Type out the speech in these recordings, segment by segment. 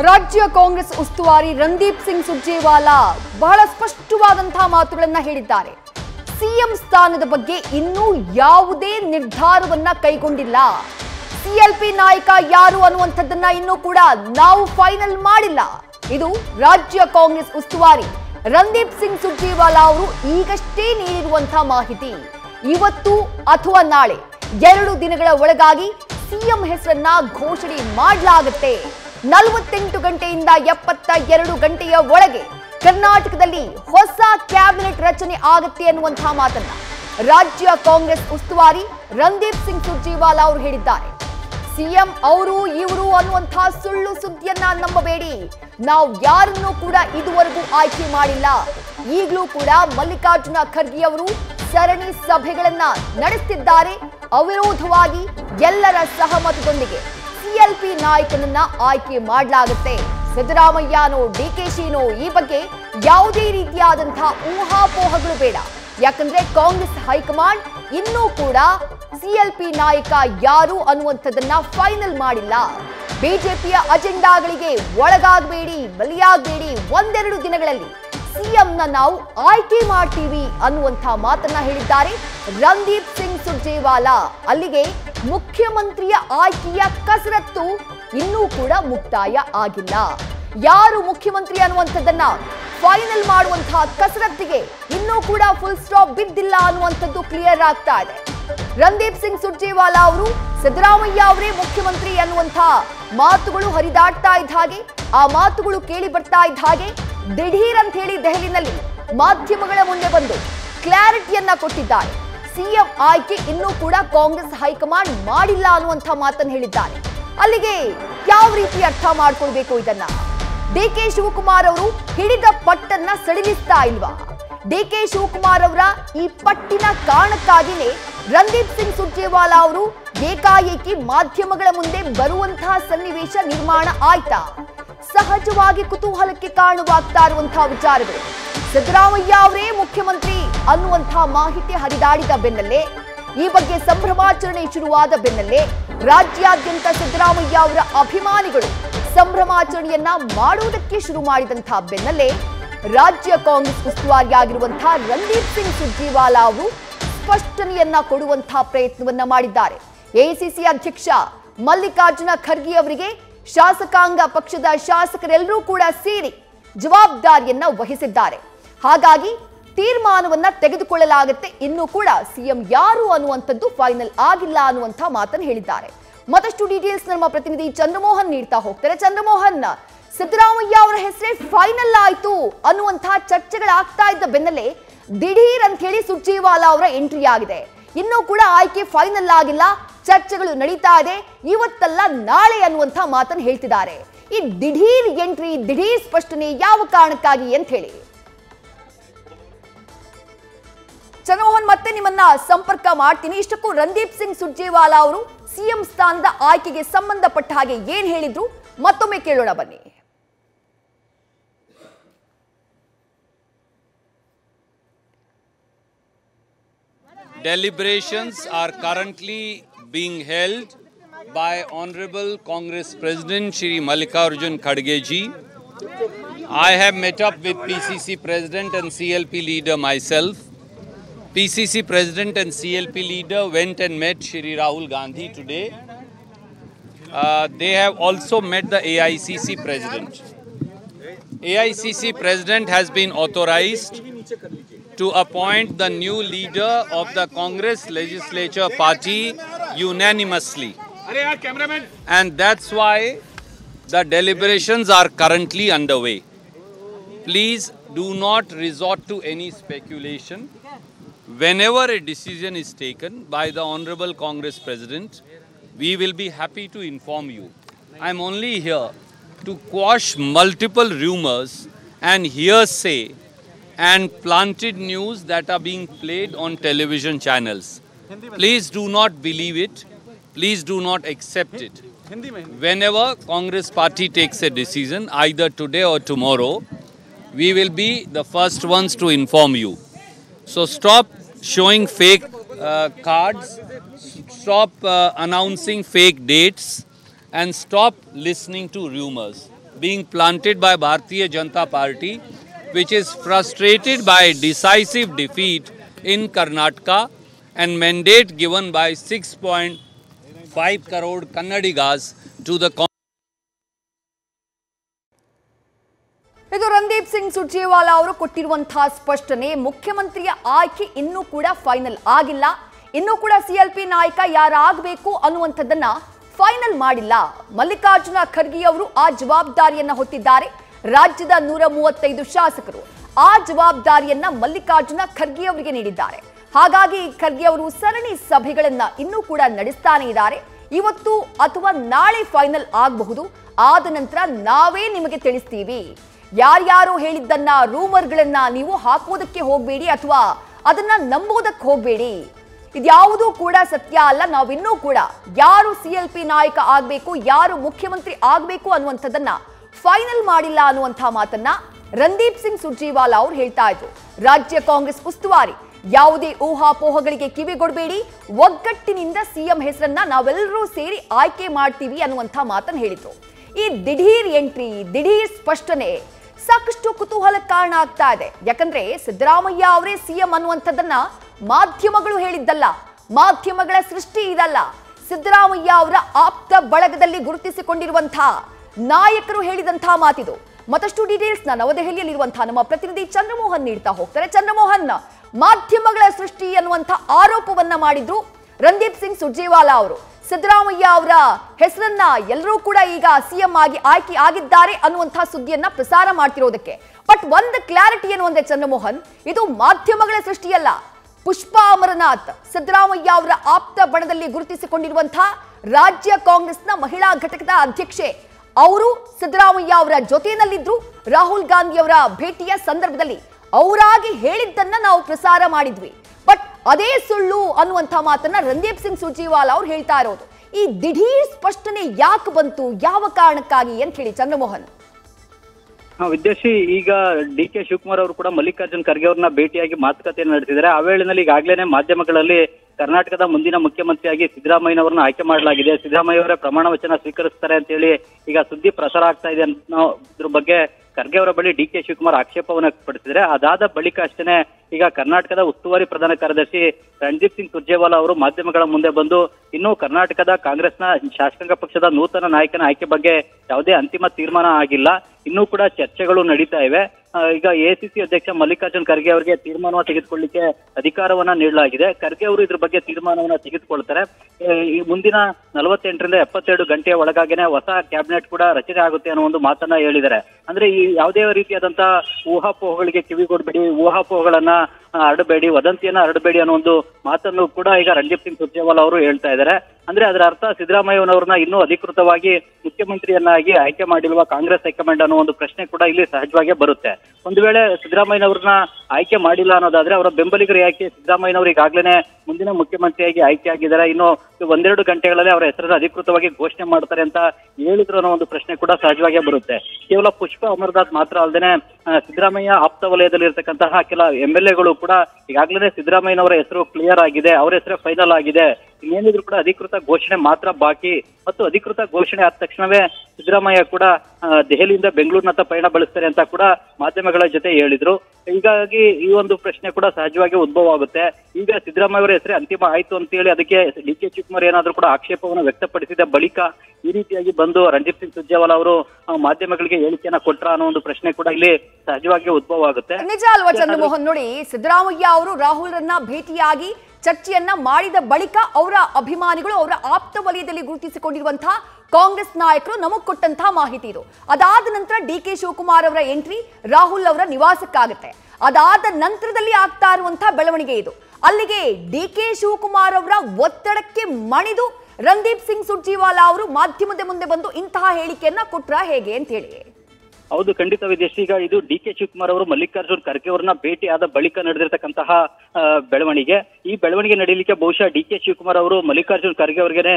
ರಾಜ್ಯ ಕಾಂಗ್ರೆಸ್ ಉಸ್ತುವಾರಿ ರಂದೀಪ್ ಸಿಂಗ್ ಸುರ್ಜೇವಾಲಾ ಬಹಳ ಸ್ಪಷ್ಟವಾದಂತಹ ಮಾತುಗಳನ್ನ ಹೇಳಿದ್ದಾರೆ. ಸಿಎಂ ಸ್ಥಾನದ ಬಗ್ಗೆ ಇನ್ನೂ ಯಾವುದೇ ನಿರ್ಧಾರವನ್ನ ಕೈಗೊಂಡಿಲ್ಲ. ಸಿಎಲ್ಪಿ ನಾಯಕ ಯಾರು ಅನ್ನುವಂಥದ್ದನ್ನ ಇನ್ನೂ ಕೂಡ ನಾವು ಫೈನಲ್ ಮಾಡಿಲ್ಲ. ಇದು ರಾಜ್ಯ ಕಾಂಗ್ರೆಸ್ ಉಸ್ತುವಾರಿ ರಂದೀಪ್ ಸಿಂಗ್ ಸುರ್ಜೇವಾಲಾ ಅವರು ಈಗಷ್ಟೇ ನೀಡಿರುವಂತಹ ಮಾಹಿತಿ. ಇವತ್ತು ಅಥವಾ ನಾಳೆ ಎರಡು ದಿನಗಳ ಒಳಗಾಗಿ ಸಿಎಂ ಹೆಸರನ್ನ ಘೋಷಣೆ ಮಾಡಲಾಗುತ್ತೆ. ನಲವತ್ತೆಂಟು ಗಂಟೆಯಿಂದ ಎಪ್ಪತ್ತ ಎರಡು ಗಂಟೆಯ ಒಳಗೆ ಕರ್ನಾಟಕದಲ್ಲಿ ಹೊಸ ಕ್ಯಾಬಿನೆಟ್ ರಚನೆ ಆಗುತ್ತೆ ಅನ್ನುವಂತಹ ಮಾತನ್ನ ರಾಜ್ಯ ಕಾಂಗ್ರೆಸ್ ಉಸ್ತುವಾರಿ ರಂದೀಪ್ ಸಿಂಗ್ ಸುರ್ಜೇವಾಲಾ ಅವರು ಹೇಳಿದ್ದಾರೆ. ಸಿಎಂ ಅವರು, ಇವರು ಅನ್ನುವಂತಹ ಸುಳ್ಳು ಸುದ್ದಿಯನ್ನ ನಂಬಬೇಡಿ. ನಾವು ಯಾರನ್ನೂ ಕೂಡ ಇದುವರೆಗೂ ಆಯ್ಕೆ ಮಾಡಿಲ್ಲ. ಈಗಲೂ ಕೂಡ ಮಲ್ಲಿಕಾರ್ಜುನ ಖರ್ಗೆ ಅವರು ಸರಣಿ ಸಭೆಗಳನ್ನ ನಡೆಸುತ್ತಿದ್ದಾರೆ ಅವಿರೋಧವಾಗಿ ಎಲ್ಲರ ಸಹಮತದೊಂದಿಗೆ. ಸಿಎಲ್ಪಿ ನಾಯಕನನ್ನ ಆಯ್ಕೆ ಮಾಡಲಾಗುತ್ತೆ. ಸಿದ್ದರಾಮಯ್ಯನೋ ಡಿಕೆಶಿನೋ ಈ ಬಗ್ಗೆ ಯಾವುದೇ ರೀತಿಯಾದಂತಹ ಊಹಾಪೋಹಗಳು ಬೇಡ. ಯಾಕಂದ್ರೆ ಕಾಂಗ್ರೆಸ್ ಹೈಕಮಾಂಡ್ ಇನ್ನೂ ಕೂಡ ಸಿಎಲ್ಪಿ ನಾಯಕ ಯಾರು ಅನ್ನುವಂಥದ್ದನ್ನ ಫೈನಲ್ ಮಾಡಿಲ್ಲ. ಬಿಜೆಪಿಯ ಅಜೆಂಡಾಗಳಿಗೆ ಒಳಗಾಗಬೇಡಿ, ಬಲಿಯಾಗಬೇಡಿ ಒಂದೆರಡು ದಿನಗಳಲ್ಲಿ ಸಿಎಂನ ನಾವು ಆಯ್ಕೆ ಮಾಡ್ತೀವಿ ಅನ್ನುವಂಥ ಮಾತನ್ನ ಹೇಳಿದ್ದಾರೆ ರಂದೀಪ್ ಸಿಂಗ್ ಸುರ್ಜೇವಾಲಾ. ಅಲ್ಲಿಗೆ ಮುಖ್ಯಮಂತ್ರಿಯ ಆಯ್ಕೆಯ ಕಸರತ್ತು ಇನ್ನೂ ಕೂಡ ಮುಕ್ತಾಯ ಆಗಿಲ್ಲ. ಯಾರು ಮುಖ್ಯಮಂತ್ರಿ ಅನ್ನುವಂಥದ್ದನ್ನ ಫೈನಲ್ ಮಾಡುವಂತಹ ಕಸರತ್ತಿಗೆ ಇನ್ನೂ ಕೂಡ ಫುಲ್ ಸ್ಟಾಪ್ ಬಿದ್ದಿಲ್ಲ ಅನ್ನುವಂಥದ್ದು ಕ್ಲಿಯರ್ ಆಗ್ತಾ ಇದೆ. ರಣದೀಪ್ ಸಿಂಗ್ ಸುರ್ಜೇವಾಲಾ ಅವರು, ಸಿದ್ದರಾಮಯ್ಯ ಅವರೇ ಮುಖ್ಯಮಂತ್ರಿ ಅನ್ನುವಂತಹ ಮಾತುಗಳು ಹರಿದಾಡ್ತಾ ಇದ್ದ ಹಾಗೆ, ಆ ಮಾತುಗಳು ಕೇಳಿ ಬರ್ತಾ ಇದ್ದ ಹಾಗೆ ದಿಢೀರ್ ಅಂತ ಹೇಳಿ ದೆಹಲಿನಲ್ಲಿ ಮಾಧ್ಯಮಗಳ ಮುಂದೆ ಬಂದು ಕ್ಲಾರಿಟಿಯನ್ನ ಕೊಟ್ಟಿದ್ದಾರೆ. ಸಿಎಂ ಆಯ್ಕೆ ಇನ್ನೂ ಕೂಡ ಕಾಂಗ್ರೆಸ್ ಹೈಕಮಾಂಡ್ ಮಾಡಿಲ್ಲ ಅನ್ನುವಂತ ಮಾತನ್ನು ಹೇಳಿದ್ದಾರೆ. ಅಲ್ಲಿಗೆ ಯಾವ ರೀತಿ ಅರ್ಥ ಮಾಡ್ಕೊಳ್ಬೇಕು ಇದನ್ನ? ಡಿ ಕೆ ಶಿವಕುಮಾರ್ ಅವರು ಹಿಡಿದ ಪಟ್ಟನ್ನ ಸಡಿಲಿಸ್ತಾ ಇಲ್ವಾ? ಡಿ ಕೆ ಶಿವಕುಮಾರ್ ಅವರ ಈ ಪಟ್ಟಿನ ಕಾರಣಕ್ಕಾಗಿನೇ ರಂದೀಪ್ ಸಿಂಗ್ ಸುರ್ಜೇವಾಲಾ ಅವರು ಏಕಾಏಕಿ ಮಾಧ್ಯಮಗಳ ಮುಂದೆ ಬರುವಂತಹ ಸನ್ನಿವೇಶ ನಿರ್ಮಾಣ ಆಯ್ತಾ? ಸಹಜವಾಗಿ ಕುತೂಹಲಕ್ಕೆ ಕಾರಣವಾಗ್ತಾ ಇರುವಂತಹ ವಿಚಾರಗಳು. ಸಿದ್ದರಾಮಯ್ಯ ಅವರೇ ಮುಖ್ಯಮಂತ್ರಿ. ಅನ್ನುವಂತಹ ಮಾಹಿತಿ ಹರಿದಾಡಿದ ಬೆನ್ನಲ್ಲೇ, ಈ ಬಗ್ಗೆ ಸಂಭ್ರಮಾಚರಣೆ ಶುರುವಾದ ಬೆನ್ನಲ್ಲೇ ರಾಜ್ಯಾದ್ಯಂತ ಸಿದ್ದರಾಮಯ್ಯ ಅವರ ಅಭಿಮಾನಿಗಳು ಸಂಭ್ರಮಾಚರಣೆಯನ್ನ ಮಾಡುವುದಕ್ಕೆ ಶುರು ಮಾಡಿದಂತಹ ಬೆನ್ನಲ್ಲೇ ರಾಜ್ಯ ಕಾಂಗ್ರೆಸ್ ಉಸ್ತುವಾರಿಯಾಗಿರುವಂತಹ ರಣದೀಪ್ ಸಿಂಗ್ ಸುರ್ಜೇವಾಲಾ ಅವರು ಸ್ಪಷ್ಟನೆಯನ್ನ ಕೊಡುವಂತಹ ಪ್ರಯತ್ನವನ್ನ ಮಾಡಿದ್ದಾರೆ. ಎಐಸಿಸಿ ಅಧ್ಯಕ್ಷ ಮಲ್ಲಿಕಾರ್ಜುನ ಖರ್ಗೆ ಅವರಿಗೆ ಶಾಸಕಾಂಗ ಪಕ್ಷದ ಶಾಸಕರೆಲ್ಲರೂ ಕೂಡ ಸೇರಿ ಜವಾಬ್ದಾರಿಯನ್ನ ವಹಿಸಿದ್ದಾರೆ. ಹಾಗಾಗಿ ತೀರ್ಮಾನವನ್ನ ತೆಗೆದುಕೊಳ್ಳಲಾಗುತ್ತೆ. ಇನ್ನು ಕೂಡ ಸಿಎಂ ಯಾರು ಅನ್ನುವಂಥದ್ದು ಫೈನಲ್ ಆಗಿಲ್ಲ ಅನ್ನುವಂಥ ಮಾತನ್ನು ಹೇಳಿದ್ದಾರೆ. ಮತ್ತಷ್ಟು ಡೀಟೇಲ್ಸ್ ನಮ್ಮ ಪ್ರತಿನಿಧಿ ಚಂದ್ರಮೋಹನ್ ನೀಡ್ತಾ ಹೋಗ್ತಾರೆ. ಚಂದ್ರಮೋಹನ್, ಸಿದ್ದರಾಮಯ್ಯ ಅವರ ಹೆಸರೇ ಫೈನಲ್ ಆಯ್ತು ಅನ್ನುವಂತಹ ಚರ್ಚೆಗಳಾಗ್ತಾ ಇದ್ದ ಬೆನ್ನಲ್ಲೇ ದಿಢೀರ್ ಅಂತ ಹೇಳಿ ಸುರ್ಜೇವಾಲಾ ಅವರ ಎಂಟ್ರಿ ಆಗಿದೆ. ಇನ್ನೂ ಕೂಡ ಆಯ್ಕೆ ಫೈನಲ್ ಆಗಿಲ್ಲ. ಚರ್ಚೆಗಳು ನಡೀತಾ ಇದೆ. ಇವತ್ತಲ್ಲ ನಾಳೆ ಅನ್ನುವಂಥ ಮಾತನ್ನು ಹೇಳ್ತಿದ್ದಾರೆ. ಈ ದಿಢೀರ್ ಎಂಟ್ರಿ, ದಿಢೀರ್ ಸ್ಪಷ್ಟನೆ ಯಾವ ಕಾರಣಕ್ಕಾಗಿ ಅಂತ ಹೇಳಿ ಚಂದ್ರಮೋಹನ್ ಮತ್ತೆ ನಿಮ್ಮನ್ನ ಸಂಪರ್ಕ ಮಾಡ್ತೀನಿ ಇಷ್ಟಕ್ಕೂ ರಣದೀಪ್ ಸಿಂಗ್ ಸುರ್ಜೇವಾಲಾ ಅವರು ಸಿಎಂ ಸ್ಥಾನದ ಆಯ್ಕೆಗೆ ಸಂಬಂಧಪಟ್ಟ ಹಾಗೆ ಏನ್ ಹೇಳಿದ್ರು ಮತ್ತೊಮ್ಮೆ ಕೇಳೋಣ ಬನ್ನಿ Deliberations are currently being held by Honorable Congress President Shri Mallikarjun Kharge ji. I have met up with PCC President and CLP leader myself. PCC President and CLP leader went and met Shri Rahul Gandhi today. Uh, they have also met the AICC President. AICC President has been authorized to appoint the new leader of the Congress legislature party unanimously. And that's why the deliberations are currently underway. Please do not resort to any speculation. Whenever a decision is taken by the Honorable Congress President, we will be happy to inform you. I'm only here to quash multiple rumors and hearsay and planted news that are being played on television channels. Please do not believe it. Please do not accept it. Whenever Congress party takes a decision, either today or tomorrow, we will be the first ones to inform you. So stop showing fake uh, cards, stop uh, announcing fake dates, and stop listening to rumors. being planted by Bharatiya Janata Party, which is frustrated by decisive defeat in Karnataka and mandate given by 6.5 crore Kannadigas to the ಇದು ರಂದೀಪ್ ಸಿಂಗ್ ಸುರ್ಜೇವಾಲಾ ಅವರು ಕೊಟ್ಟಿರುವಂತಹ ಸ್ಪಷ್ಟನೆ. ಮುಖ್ಯಮಂತ್ರಿಯ ಆಯ್ಕೆ ಇನ್ನೂ ಕೂಡ final ಆಗಿಲ್ಲ. ಇನ್ನೂ ಕೂಡ ಸಿಎಲ್ಪಿ ನಾಯಕ ಯಾರಾಗಬೇಕು ಅನ್ನುವಂಥದ್ದನ್ನ ಫೈನಲ್ ಮಾಡಿಲ್ಲ. ಮಲ್ಲಿಕಾರ್ಜುನ ಖರ್ಗೆ ಅವರು ಆ ಜವಾಬ್ದಾರಿಯನ್ನ ಹೊತ್ತಿದ್ದಾರೆ. ರಾಜ್ಯದ ನೂರ ಮೂವತ್ತೈದು ಶಾಸಕರು ಆ ಜವಾಬ್ದಾರಿಯನ್ನ ಮಲ್ಲಿಕಾರ್ಜುನ ಖರ್ಗೆ ಅವರಿಗೆ ನೀಡಿದ್ದಾರೆ. ಹಾಗಾಗಿ ಖರ್ಗೆ ಅವರು ಸರಣಿ ಸಭೆಗಳನ್ನ ಇನ್ನೂ ಕೂಡ ನಡೆಸ್ತಾನೆ ಇದ್ದಾರೆ. ಇವತ್ತು ಅಥವಾ ನಾಳೆ ಫೈನಲ್ ಆಗಬಹುದು. ಆದ ನಂತರ ನಾವೇ ನಿಮಗೆ ತಿಳಿಸ್ತೀವಿ. ಯಾರ್ಯಾರು ಹೇಳಿದ್ದನ್ನ ರೂಮರ್ಗಳನ್ನ ನೀವು ಹಾಕೋದಕ್ಕೆ ಹೋಗಬೇಡಿ ಅಥವಾ ಅದನ್ನ ನಂಬೋದಕ್ಕೆ ಹೋಗಬೇಡಿ. ಇದ್ಯಾವುದೂ ಕೂಡ ಸತ್ಯ ಅಲ್ಲ, ನಾವಿನ್ನೂ ಕೂಡ ಯಾರು ಸಿ ಎಲ್ ಪಿ ನಾಯಕ ಆಗಬೇಕು, ಯಾರು ಮುಖ್ಯಮಂತ್ರಿ ಆಗಬೇಕು ಅನ್ನುವಂಥದ್ದನ್ನ ಫೈನಲ್ ಮಾಡಿಲ್ಲ ಅನ್ನುವಂಥ ಮಾತನ್ನ ರಂದೀಪ್ ಸಿಂಗ್ ಸುರ್ಜೇವಾಲಾ ಅವರು ಹೇಳ್ತಾ ಇದ್ರು. ರಾಜ್ಯ ಕಾಂಗ್ರೆಸ್ ಉಸ್ತುವಾರಿ, ಯಾವುದೇ ಊಹಾಪೋಹಗಳಿಗೆ ಕಿವಿಗೊಡಬೇಡಿ, ಒಗ್ಗಟ್ಟಿನಿಂದ ಸಿಎಂ ಹೆಸರನ್ನ ನಾವೆಲ್ಲರೂ ಸೇರಿ ಆಯ್ಕೆ ಮಾಡ್ತೀವಿ ಅನ್ನುವಂಥ ಮಾತನ್ನು ಹೇಳಿದ್ರು. ಈ ದಿಢೀರ್ ಎಂಟ್ರಿ ದಿಢೀರ್ ಸ್ಪಷ್ಟನೆ ಸಾಕಷ್ಟು ಕುತೂಹಲಕ್ಕೆ ಕಾರಣ ಆಗ್ತಾ ಇದೆ. ಯಾಕಂದ್ರೆ ಸಿದ್ದರಾಮಯ್ಯ ಅವರೇ ಸಿಎಂ ಅನ್ನುವಂಥದ್ದನ್ನ ಮಾಧ್ಯಮಗಳು ಹೇಳಿದ್ದಲ್ಲ. ಮಾಧ್ಯಮಗಳ ಸೃಷ್ಟಿ ಇದಲ್ಲ. ಸಿದ್ದರಾಮಯ್ಯ ಅವರ ಆಪ್ತ ಬಳಗದಲ್ಲಿ ಗುರುತಿಸಿಕೊಂಡಿರುವಂತಹ ನಾಯಕರು ಹೇಳಿದಂತಹ ಮಾತಿದು. ಮತ್ತಷ್ಟು ಡೀಟೇಲ್ಸ್ನ ನವದೆಹಲಿಯಲ್ಲಿರುವಂತಹ ನಮ್ಮ ಪ್ರತಿನಿಧಿ ಚಂದ್ರಮೋಹನ್ ನೀಡ್ತಾ ಹೋಗ್ತಾರೆ. ಚಂದ್ರಮೋಹನ್, ಮಾಧ್ಯಮಗಳ ಸೃಷ್ಟಿ ಅನ್ನುವಂಥ ಆರೋಪವನ್ನ ಮಾಡಿದ್ರು ರಂದೀಪ್ ಸಿಂಗ್ ಸುರ್ಜೇವಾಲಾ ಅವರು. ಸಿದ್ದರಾಮಯ್ಯ ಅವರ ಹೆಸರನ್ನ ಎಲ್ಲರೂ ಕೂಡ ಈಗ ಸಿಎಂ ಆಗಿ ಆಯ್ಕೆ ಆಗಿದ್ದಾರೆ ಅನ್ನುವಂತಹ ಸುದ್ದಿಯನ್ನ ಪ್ರಸಾರ ಮಾಡ್ತಿರೋದಕ್ಕೆ. ಬಟ್ ಒಂದು ಕ್ಲಾರಿಟಿ ಏನು ಅಂದ್ರೆ ಚಂದ್ರಮೋಹನ್, ಇದು ಮಾಧ್ಯಮಗಳ ಸೃಷ್ಟಿಯಲ್ಲ. ಪುಷ್ಪಾ ಅಮರನಾಥ್ ಸಿದ್ದರಾಮಯ್ಯ ಅವರ ಆಪ್ತ ಬಣದಲ್ಲಿ ಗುರುತಿಸಿಕೊಂಡಿರುವಂತಹ ರಾಜ್ಯ ಕಾಂಗ್ರೆಸ್ನ ಮಹಿಳಾ ಘಟಕದ ಅಧ್ಯಕ್ಷೆ. ಅವರು ಸಿದ್ದರಾಮಯ್ಯ ಅವರ ಜೊತೆಯಲ್ಲಿದ್ರು. ರಾಹುಲ್ ಗಾಂಧಿ ಅವರ ಭೇಟಿಯ ಸಂದರ್ಭದಲ್ಲಿ ಅವರಾಗಿ ಹೇಳಿದ್ದನ್ನ ನಾವು ಪ್ರಸಾರ ಮಾಡಿದ್ವಿ. ಅದೇ ಸುಳ್ಳು ಅನ್ನುವಂಥ ಮಾತನ್ನ ರಂದೀಪ್ ಸಿಂಗ್ ಸುರ್ಜೇವಾಲಾ ಅವ್ರು ಹೇಳ್ತಾ ಇರೋದು. ಈ ದಿಢೀರ್ ಸ್ಪಷ್ಟನೆ ಯಾಕೆ ಬಂತು? ಯಾವ ಕಾರಣಕ್ಕಾಗಿ ಅಂತ ಹೇಳಿ ಚಂದ್ರಮೋಹನ್. ಹಾ, ವಿದ್ಯಾಶ್ರೀ ಈಗ ಡಿ ಕೆ ಶಿವಕುಮಾರ್ ಅವರು ಕೂಡ ಮಲ್ಲಿಕಾರ್ಜುನ್ ಖರ್ಗೆ ಅವ್ರನ್ನ ಭೇಟಿಯಾಗಿ ಮಾತುಕತೆಯನ್ನು ನಡೆಸಿದ್ದಾರೆ. ಆ ವೇಳೆನಲ್ಲಿ ಈಗಾಗಲೇ ಮಾಧ್ಯಮಗಳಲ್ಲಿ ಕರ್ನಾಟಕದ ಮುಂದಿನ ಮುಖ್ಯಮಂತ್ರಿಯಾಗಿ ಸಿದ್ದರಾಮಯ್ಯನವರನ್ನ ಆಯ್ಕೆ ಮಾಡಲಾಗಿದೆ. ಸಿದ್ದರಾಮಯ್ಯ ಅವರೇ ಪ್ರಮಾಣ ವಚನ ಸ್ವೀಕರಿಸ್ತಾರೆ ಅಂತ ಹೇಳಿ ಈಗ ಸುದ್ದಿ ಪ್ರಸಾರ ಆಗ್ತಾ ಇದೆ ಅನ್ನೋ ಇದ್ರ ಬಗ್ಗೆ ಖರ್ಗೆ ಅವರ ಬಳಿ ಡಿ ಕೆ ಶಿವಕುಮಾರ್ ಆಕ್ಷೇಪವನ್ನು ಪಡಿಸಿದರೆ ಅದಾದ ಬಳಿಕ ಅಷ್ಟೇ ಈಗ ಕರ್ನಾಟಕದ ಉಸ್ತುವಾರಿ ಪ್ರಧಾನ ಕಾರ್ಯದರ್ಶಿ ರಣದೀಪ್ ಸಿಂಗ್ ಸುರ್ಜೇವಾಲಾ ಅವರು ಮಾಧ್ಯಮಗಳ ಮುಂದೆ ಬಂದು, ಇನ್ನು ಕರ್ನಾಟಕದ ಕಾಂಗ್ರೆಸ್ನ ಶಾಸಕಾಂಗ ಪಕ್ಷದ ನೂತನ ನಾಯಕನ ಆಯ್ಕೆ ಬಗ್ಗೆ ಯಾವುದೇ ಅಂತಿಮ ತೀರ್ಮಾನ ಆಗಿಲ್ಲ. ಇನ್ನೂ ಕೂಡ ಚರ್ಚೆಗಳು ನಡೀತಾ ಇವೆ. ಈಗ ಎಸಿಸಿ ಅಧ್ಯಕ್ಷ ಮಲ್ಲಿಕಾರ್ಜುನ್ ಖರ್ಗೆ ಅವರಿಗೆ ತೀರ್ಮಾನವನ್ನು ತೆಗೆದುಕೊಳ್ಳಿಕ್ಕೆ ಅಧಿಕಾರವನ್ನ ನೀಡಲಾಗಿದೆ. ಖರ್ಗೆ ಅವರು ಇದ್ರ ಬಗ್ಗೆ ತೀರ್ಮಾನವನ್ನ ತೆಗೆದುಕೊಳ್ತಾರೆ. ಈ ಮುಂದಿನ ನಲವತ್ತೆಂಟರಿಂದ ಎಪ್ಪತ್ತೆರಡು ಗಂಟೆಯ ಒಳಗಾಗಿನೇ ಹೊಸ ಕ್ಯಾಬಿನೆಟ್ ಕೂಡ ರಚನೆ ಆಗುತ್ತೆ ಅನ್ನೋ ಒಂದು ಮಾತನ್ನ ಹೇಳಿದ್ದಾರೆ. ಅಂದ್ರೆ ಈ ಯಾವುದೇ ರೀತಿಯಾದಂತಹ ಊಹಾಪೋಹಗಳಿಗೆ ಕಿವಿಗೊಡ್ಬೇಡಿ ಊಹಾಪೋಹಗಳನ್ನ ಆ, ಹರಡಬೇಡಿ ವದಂತಿಯನ್ನ ಹರಡಬೇಡಿ ಅನ್ನೋ ಒಂದು ಮಾತನ್ನು ಕೂಡ ಈಗ ರಣದೀಪ್ ಸಿಂಗ್ ಸುರ್ಜೇವಾಲಾ ಅವರು ಹೇಳ್ತಾ ಇದ್ದಾರೆ. ಅಂದ್ರೆ ಅದರ ಅರ್ಥ ಸಿದ್ದರಾಮಯ್ಯನವರನ್ನ ಇನ್ನೂ ಅಧಿಕೃತವಾಗಿ ಮುಖ್ಯಮಂತ್ರಿಯನ್ನಾಗಿ ಆಯ್ಕೆ ಮಾಡಿರುವ ಕಾಂಗ್ರೆಸ್ ಹೈಕಮಾಂಡ್ ಅನ್ನೋ ಒಂದು ಪ್ರಶ್ನೆ ಕೂಡ ಇಲ್ಲಿ ಸಹಜವಾಗಿ ಬರುತ್ತೆ. ಒಂದು ವೇಳೆ ಸಿದ್ದರಾಮಯ್ಯನವ್ರನ್ನ ಆಯ್ಕೆ ಮಾಡಿಲ್ಲ ಅನ್ನೋದಾದ್ರೆ ಅವರ ಬೆಂಬಲಿಗರು ಯಾಕೆ ಸಿದ್ದರಾಮಯ್ಯನವರು ಈಗಾಗಲೇ ಮುಂದಿನ ಮುಖ್ಯಮಂತ್ರಿಯಾಗಿ ಆಯ್ಕೆ ಆಗಿದ್ದಾರೆ? ಇನ್ನು ಒಂದೆರಡು ಗಂಟೆಗಳಲ್ಲಿ ಅವರ ಹೆಸರನ್ನು ಅಧಿಕೃತವಾಗಿ ಘೋಷಣೆ ಮಾಡ್ತಾರೆ ಅಂತ ಹೇಳಿದ್ರು ಅನ್ನೋ ಒಂದು ಪ್ರಶ್ನೆ ಕೂಡ ಸಹಜವಾಗಿ ಬರುತ್ತೆ. ಕೇವಲ ಪುಷ್ಪ ಅಮರನಾಥ್ ಮಾತ್ರ ಅಲ್ಲದೆ ಸಿದ್ದರಾಮಯ್ಯ ಆಪ್ತ ವಲಯದಲ್ಲಿ ಇರತಕ್ಕಂತಹ ಕೆಲ ಎಂ ಎಲ್ ಎಗಳು ಕೂಡ ಈಗಾಗಲೇ ಸಿದ್ದರಾಮಯ್ಯನವರ ಹೆಸರು ಕ್ಲಿಯರ್ ಆಗಿದೆ, ಅವರ ಹೆಸರೇ ಫೈನಲ್ ಆಗಿದೆ. ಇನ್ನೇನಿದ್ರು ಕೂಡ ಅಧಿಕೃತ ಘೋಷಣೆ ಮಾತ್ರ ಬಾಕಿ. ಮತ್ತು ಅಧಿಕೃತ ಘೋಷಣೆ ಆದ ತಕ್ಷಣವೇ ಸಿದ್ದರಾಮಯ್ಯ ಕೂಡ ದೆಹಲಿಯಿಂದ ಬೆಂಗಳೂರಿನತ್ತ ಪಯಣ ಬಳಸ್ತಾರೆ ಅಂತ ಕೂಡ ಮಾಧ್ಯಮಗಳ ಜೊತೆ ಹೇಳಿದ್ರು. ಹೀಗಾಗಿ ಈ ಒಂದು ಪ್ರಶ್ನೆ ಕೂಡ ಸಹಜವಾಗಿ ಉದ್ಭವ ಆಗುತ್ತೆ. ಈಗ ಸಿದ್ದರಾಮಯ್ಯ ಅವರ ಹೆಸರೇ ಅಂತಿಮ ಆಯ್ತು ಅಂತ ಹೇಳಿ ಅದಕ್ಕೆ ಡಿ ಕೆ ಶಿವಕುಮಾರ್ ಏನಾದ್ರೂ ಕೂಡ ಆಕ್ಷೇಪವನ್ನು ವ್ಯಕ್ತಪಡಿಸಿದ ಬಳಿಕ ಈ ರೀತಿಯಾಗಿ ಬಂದು ರಂಜಿತ್ ಸಿಂಗ್ ಸುರ್ಜೇವಾಲಾ ಅವರು ಮಾಧ್ಯಮಗಳಿಗೆ ಹೇಳಿಕೆಯನ್ನ ಕೊಟ್ರ ಅನ್ನೋ ಒಂದು ಪ್ರಶ್ನೆ ಕೂಡ ಇಲ್ಲಿ ಸಹಜವಾಗಿ ಉದ್ಭವ ಆಗುತ್ತೆ. ನಿಜ ಅಲ್ವಾ ಚಂದ್ರಮೋಹನ್? ನೋಡಿ ಸಿದ್ದರಾಮಯ್ಯ ಅವರು ರಾಹುಲ್ ರನ್ನ ಭೇಟಿಯಾಗಿ ಚರ್ಚೆಯನ್ನ ಮಾಡಿದ ಬಳಿಕ ಅವರ ಅಭಿಮಾನಿಗಳು ಅವರ ಆಪ್ತ ವಲಯದಲ್ಲಿ ಗುರುತಿಸಿಕೊಂಡಿರುವಂತಹ ಕಾಂಗ್ರೆಸ್ ನಾಯಕರು ನಮಗೆ ಕೊಟ್ಟಂತಹ ಮಾಹಿತಿ ಇದು. ಅದಾದ ನಂತರ ಡಿ ಕೆ ಶಿವಕುಮಾರ್ ಅವರ ಎಂಟ್ರಿ, ರಾಹುಲ್ ಅವರ ನಿವಾಸಕ್ಕಾಗುತ್ತೆ. ಅದಾದ ನಂತರದಲ್ಲಿ ಆಗ್ತಾ ಇರುವಂತಹ ಬೆಳವಣಿಗೆ ಇದು. ಅಲ್ಲಿಗೆ ಡಿ ಕೆ ಶಿವಕುಮಾರ್ ಅವರ ಒತ್ತಡಕ್ಕೆ ಮಣಿದು ರಂದೀಪ್ ಸಿಂಗ್ ಸುರ್ಜಿವಾಲಾ ಅವರು ಮಾಧ್ಯಮದ ಮುಂದೆ ಬಂದು ಇಂತಹ ಹೇಳಿಕೆಯನ್ನ ಕೊಟ್ರ ಹೇಗೆ ಅಂತ ಹೇಳಿ. ಹೌದು, ಖಂಡಿತ ವಿದೇಶ ಈಗ ಇದು ಡಿ ಕೆ ಶಿವಕುಮಾರ್ ಅವರು ಮಲ್ಲಿಕಾರ್ಜುನ್ ಖರ್ಗೆ ಅವರನ್ನ ಆದ ಬಳಿಕ ನಡೆದಿರತಕ್ಕಂತಹ ಬೆಳವಣಿಗೆ. ಈ ಬೆಳವಣಿಗೆ ನಡೀಲಿಕ್ಕೆ ಬಹುಶಃ ಡಿ ಕೆ ಶಿವಕುಮಾರ್ ಅವರು ಮಲ್ಲಿಕಾರ್ಜುನ್ ಖರ್ಗೆ ಅವರಿಗೆ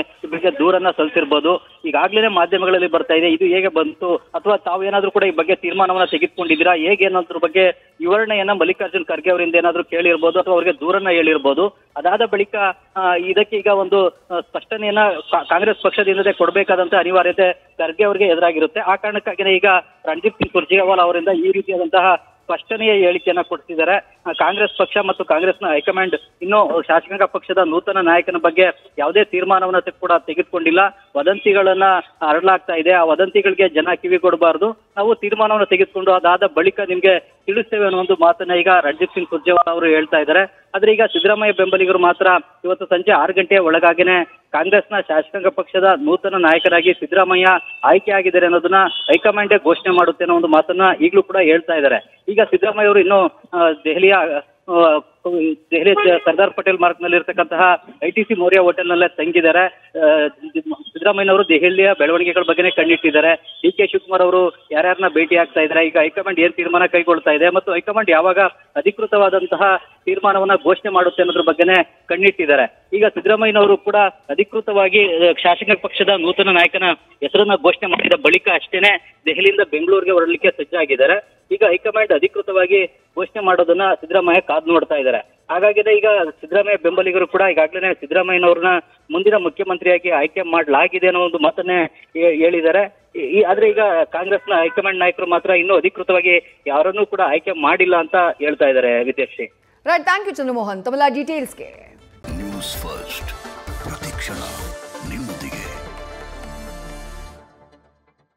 ದೂರನ್ನ ಸಲ್ಲಿಸಿರ್ಬೋದು ಈಗಾಗಲೇ ಮಾಧ್ಯಮಗಳಲ್ಲಿ ಬರ್ತಾ ಇದೆ. ಇದು ಹೇಗೆ ಬಂತು? ಅಥವಾ ತಾವು ಏನಾದ್ರೂ ಕೂಡ ಈ ಬಗ್ಗೆ ತೀರ್ಮಾನವನ್ನ ತೆಗೆದುಕೊಂಡಿದ್ದೀರಾ? ಹೇಗೆ ಬಗ್ಗೆ ವಿವರಣೆಯನ್ನ ಮಲ್ಲಿಕಾರ್ಜುನ್ ಖರ್ಗೆ ಅವರಿಂದ ಏನಾದ್ರೂ ಕೇಳಿರ್ಬೋದು ಅಥವಾ ಅವರಿಗೆ ದೂರನ್ನ ಹೇಳಿರ್ಬೋದು? ಅದಾದ ಬಳಿಕ ಇದಕ್ಕೆ ಈಗ ಒಂದು ಸ್ಪಷ್ಟನೆಯನ್ನ ಕಾಂಗ್ರೆಸ್ ಪಕ್ಷದಿಂದಲೇ ಕೊಡಬೇಕಾದಂತ ಅನಿವಾರ್ಯತೆ ಖರ್ಗೆ ಅವರಿಗೆ ಎದುರಾಗಿರುತ್ತೆ. ಆ ಕಾರಣಕ್ಕಾಗಿನೇ ಈಗ ರಣದೀಪ್ ಸಿಂಗ್ ಸುರ್ಜೇವಾಲಾ ಅವರಿಂದ ಈ ರೀತಿಯಾದಂತಹ ಸ್ಪಷ್ಟನೆಯ ಹೇಳಿಕೆಯನ್ನ ಕೊಡ್ತಿದ್ದಾರೆ. ಕಾಂಗ್ರೆಸ್ ಪಕ್ಷ ಮತ್ತು ಕಾಂಗ್ರೆಸ್ನ ಹೈಕಮಾಂಡ್ ಇನ್ನು ಶಾಸಕಾಂಗ ಪಕ್ಷದ ನೂತನ ನಾಯಕನ ಬಗ್ಗೆ ಯಾವುದೇ ತೀರ್ಮಾನವನ್ನ ಕೂಡ ತೆಗೆದುಕೊಂಡಿಲ್ಲ. ವದಂತಿಗಳನ್ನ ಹರಡಲಾಗ್ತಾ ಇದೆ. ಆ ವದಂತಿಗಳಿಗೆ ಜನ ಕಿವಿ ಕೊಡಬಾರದು. ನಾವು ತೀರ್ಮಾನವನ್ನು ತೆಗೆದುಕೊಂಡು ಅದಾದ ಬಳಿಕ ನಿಮ್ಗೆ ತಿಳಿಸ್ತೇವೆ ಅನ್ನೋ ಒಂದು ಮಾತನ್ನ ಈಗ ರಣಜಿತ್ ಸಿಂಗ್ ಸುರ್ಜೇವಾಲಾ ಅವರು ಹೇಳ್ತಾ ಇದ್ದಾರೆ. ಆದ್ರೆ ಈಗ ಸಿದ್ದರಾಮಯ್ಯ ಬೆಂಬಲಿಗರು ಮಾತ್ರ ಇವತ್ತು ಸಂಜೆ ಆರು ಗಂಟೆಯ ಒಳಗಾಗಿನೇ ಕಾಂಗ್ರೆಸ್ನ ಶಾಸಕಾಂಗ ಪಕ್ಷದ ನೂತನ ನಾಯಕರಾಗಿ ಸಿದ್ದರಾಮಯ್ಯ ಆಯ್ಕೆ ಆಗಿದ್ದಾರೆ ಅನ್ನೋದನ್ನ ಹೈಕಮಾಂಡ್ ಘೋಷಣೆ ಮಾಡುತ್ತೆ ಅನ್ನೋ ಒಂದು ಮಾತನ್ನ ಈಗಲೂ ಕೂಡ ಹೇಳ್ತಾ ಇದ್ದಾರೆ. ಈಗ ಸಿದ್ದರಾಮಯ್ಯ ಅವರು ಇನ್ನು ದೆಹಲಿಯ ದೆಹಲಿ ಸರ್ದಾರ್ ಪಟೇಲ್ ಮಾರ್ಗ್ನಲ್ಲಿ ಇರ್ತಕ್ಕಂತಹ I T C Maurya hotel ನಲ್ಲೇ ತಂಗಿದ್ದಾರೆ. ಸಿದ್ದರಾಮಯ್ಯ ಅವರು ದೆಹಲಿಯ ಬೆಳವಣಿಗೆಗಳ ಬಗ್ಗೆನೇ ಕಣ್ಣಿಟ್ಟಿದ್ದಾರೆ. ಡಿ ಕೆ ಶಿವಕುಮಾರ್ ಅವರು ಯಾರ್ಯಾರನ್ನ ಭೇಟಿ ಆಗ್ತಾ ಇದ್ದಾರೆ? ಈಗ ಹೈಕಮಾಂಡ್ ಏನ್ ತೀರ್ಮಾನ ಕೈಗೊಳ್ತಾ ಇದೆ ಮತ್ತು ಹೈಕಮಾಂಡ್ ಯಾವಾಗ ಅಧಿಕೃತವಾದಂತಹ ತೀರ್ಮಾನವನ್ನ ಘೋಷಣೆ ಮಾಡುತ್ತೆ ಅನ್ನೋದ್ರ ಬಗ್ಗೆನೇ ಕಣ್ಣಿಟ್ಟಿದ್ದಾರೆ. ಈಗ ಸಿದ್ದರಾಮಯ್ಯನವರು ಕೂಡ ಅಧಿಕೃತವಾಗಿ ಶಾಸಕ ಪಕ್ಷದ ನೂತನ ನಾಯಕನ ಹೆಸರನ್ನ ಘೋಷಣೆ ಮಾಡಿದ ಬಳಿಕ ಅಷ್ಟೇನೆ ದೆಹಲಿಯಿಂದ ಬೆಂಗಳೂರಿಗೆ ಹೊರಡಲಿಕ್ಕೆ ಸಜ್ಜಾಗಿದ್ದಾರೆ. ಈಗ ಹೈಕಮಾಂಡ್ ಅಧಿಕೃತವಾಗಿ ಘೋಷಣೆ ಮಾಡೋದನ್ನ ಸಿದ್ದರಾಮಯ್ಯ ಕಾದು ನೋಡ್ತಾ ಇದ್ದಾರೆ. ಹಾಗಾಗಿದೆ ಈಗ ಸಿದ್ದರಾಮಯ್ಯ ಬೆಂಬಲಿಗರು ಕೂಡ ಈಗಾಗಲೇ ಸಿದ್ದರಾಮಯ್ಯನವ್ರನ್ನ ಮುಂದಿನ ಮುಖ್ಯಮಂತ್ರಿಯಾಗಿ ಆಯ್ಕೆ ಮಾಡಲಾಗಿದೆ ಅನ್ನೋ ಒಂದು ಮಾತನ್ನೇ ಹೇಳಿದ್ದಾರೆ. ಈ- ಆದ್ರೆ ಈಗ ಕಾಂಗ್ರೆಸ್ನ ಹೈಕಮಾಂಡ್ ನಾಯಕರು ಮಾತ್ರ ಇನ್ನೂ ಅಧಿಕೃತವಾಗಿ ಯಾರನ್ನೂ ಕೂಡ ಆಯ್ಕೆ ಮಾಡಿಲ್ಲ ಅಂತ ಹೇಳ್ತಾ ಇದ್ದಾರೆ Vidyashree right thank you Chandramohan ತಮ್ಮೆಲ್ಲ ಡೀಟೇಲ್ಸ್ಗೆ ನ್ಯೂಸ್ ಫಸ್ಟ್ ಪ್ರತಿಕ್ಷಣ